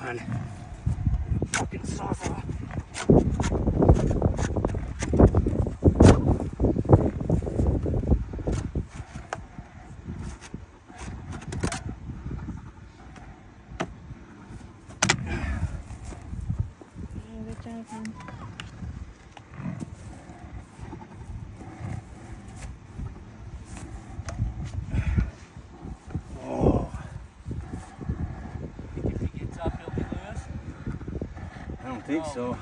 on fucking sawzall. Good job. Think so.